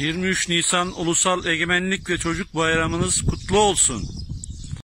23 Nisan Ulusal Egemenlik ve Çocuk Bayramınız kutlu olsun.